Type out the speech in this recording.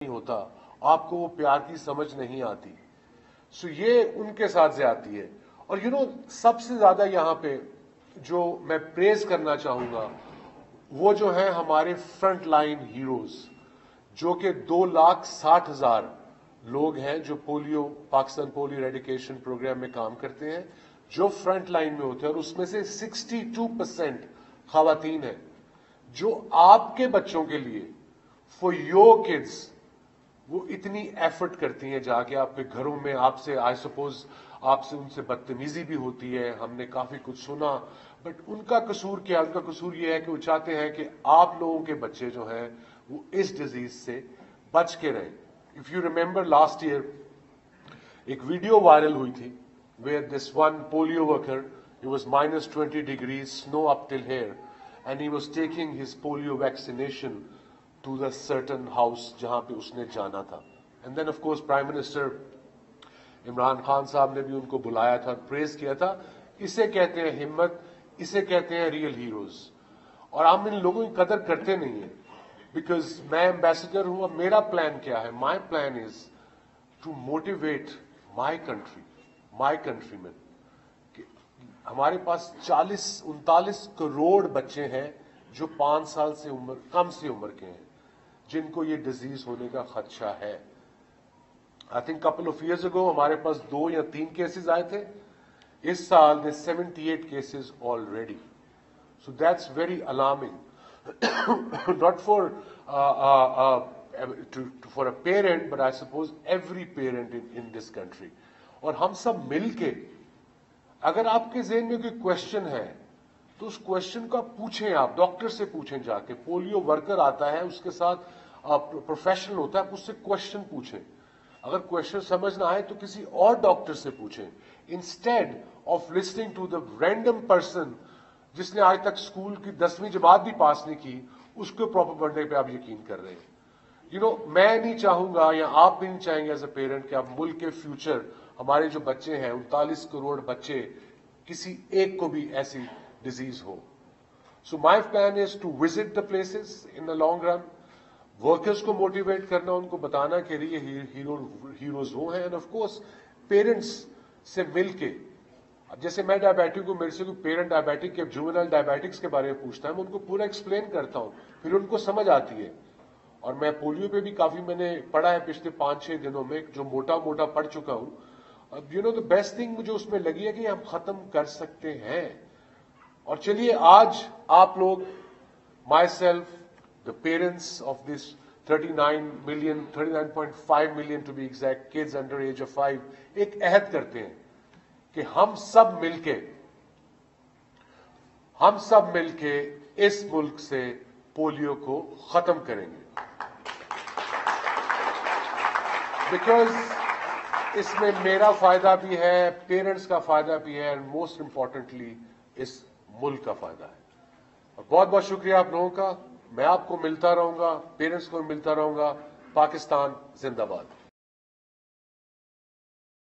نہیں ہوتا۔ آپ کو وہ پیار کی سمجھ نہیں آتی۔ سو یہ ان کے ساتھ زیادتی ہے۔ اور یو نو سب سے زیادہ یہاں پہ جو میں پریز کرنا چاہوں گا، وہ جو ہیں ہمارے فرنٹ لائن ہیروز جو کہ دو لاکھ ساٹھ ہزار لوگ ہیں جو polio, Pakistan polio eradication program میں کام کرتے ہیں، جو فرنٹ لائن میں ہوتے ہیں اور اس میں سے سکسٹی ٹو پرسینٹ خواتین ہیں، جو آپ کے بچوں کے لیے فور یور کڈس وہ اتنی ایفرٹ کرتی ہیں جا کے آپ کے گھروں میں آپ سے آئی سپوز آپ سے ان سے بدتمیزی بھی ہوتی ہے ہم نے کافی کچھ سنا۔ بٹ ان کا قصور کیا؟ ان کا قصور یہ ہے کہ وہ چاہتے ہیں کہ آپ لوگوں کے بچے جو ہیں وہ اس ڈیزیز سے بچ کے رہیں۔ If you remember last year ایک ویڈیو وائرل ہوئی تھی where this one polio worker it was minus 20 degrees, snow up till here, and he was taking his polio vaccination to the certain house جہاں پہ اس نے جانا تھا. And then of course prime minister Imran Khan صاحب نے بھی ان کو بلایا تھا پریز کیا تھا. اسے کہتے ہیں ہمت، اسے کہتے ہیں ریئل ہیروز اور ہم ان لوگوں کی قدر کرتے نہیں ہیں. بیکاز میں امبیسڈر ہوں اور میرا پلان کیا ہے؟ My plan is to motivate my country my country مین ہمارے پاس چالیس، انتالیس کروڑ بچے ہیں جو پانچ سال سے عمر، کم سے عمر کے ہیں. جن کو یہ ڈیزیز ہونے کا خدشہ ہے۔ I think couple of years ago ہمارے پاس دو یا تین کیسز آئے تھے۔ اس سال they seventy eight cases already so that's very alarming not for for a parent but I suppose every parent in this country اور ہم سب مل کے اگر آپ کے ذہن میں کوئی کوشچن ہے تو اس کوشچن کو آپ پوچھیں آپ ڈاکٹر سے پوچھیں جا کے۔ پولیو ورکر آتا ہے، اس کے ساتھ پروفیشنل ہوتا ہے اس سے کوشچن پوچھیں۔ اگر کوشچن سمجھ نہ آئے تو کسی اور ڈاکٹر سے پوچھیں۔ Instead of listening to the random person جس نے آج تک اسکول کی دسویں جماعت بھی پاس نہیں کی، اس کو پراپر پڑھنے پہ آپ یقین کر رہے ہیں۔ یو نو میں نہیں چاہوں گا یا آپ بھی نہیں چاہیں گے ایز اے پیرنٹ کہ آپ ملک کے فیوچر ہمارے جو بچے ہیں، انتالیس کروڑ بچے، کسی ایک کو بھی ایسی disease who so my plan is to visit the places in the long run workers کو موٹیویٹ کرنا ان کو بتانا کہ یہ ہیروز وہ ہیں اینڈ آف کورس پیرنٹس سے مل کے اب جیسے میں ڈائبیٹک ہوں میرے سے کوئی پیرنٹ ڈائبیٹک کے جومنل ڈائبیٹکس کے بارے میں پوچھتا ہے میں ان کو پورا ایکسپلین کرتا ہوں پھر ان کو سمجھ آتی ہے اور میں پولیو پہ بھی کافی میں نے پڑھا ہے پچھلے پانچ چھ دنوں میں جو موٹا موٹا پڑھ چکا ہوں اب you know the best thing مجھے اس میں لگی ہے کہ ہم ختم کر سکتے ہیں اور چلیے، آج آپ لوگ myself the parents of this thirty nine million thirty nine point five million to be exact kids under age of five ایک عہد کرتے ہیں کہ ہم سب مل کے، ہم سب مل کے اس ملک سے پولیو کو ختم کریں گے۔ بیکاز اس میں میرا فائدہ بھی ہے پیرنٹس کا فائدہ بھی ہے اینڈ موسٹ امپورٹنٹلی اس ملک کا فائدہ ہے۔ اور بہت بہت شکریہ آپ لوگوں کا۔ میں آپ کو ملتا رہوں گا، پیرنٹس کو ملتا رہوں گا۔ پاکستان زندہ باد۔